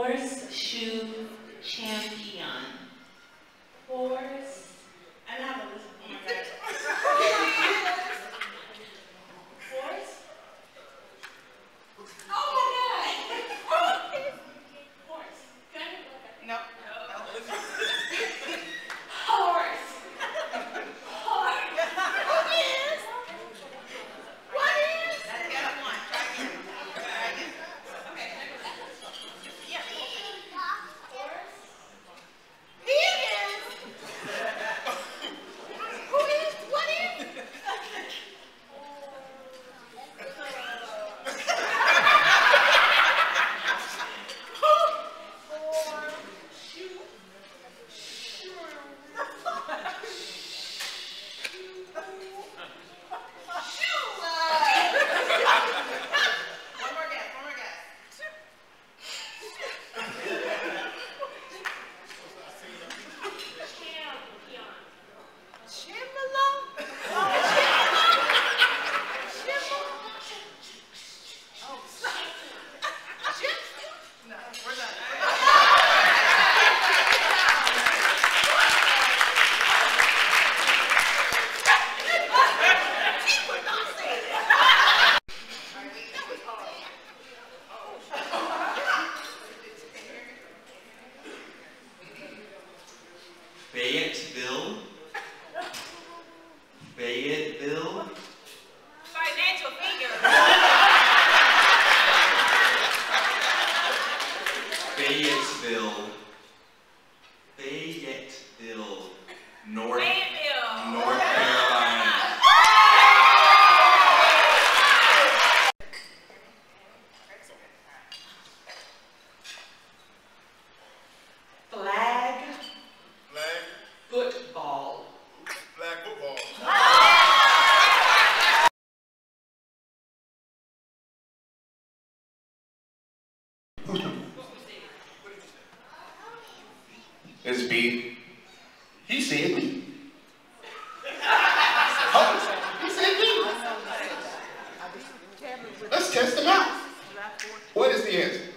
Horseshoe champion. Horse. and I don't have a list Bill. Test them out. What is the answer?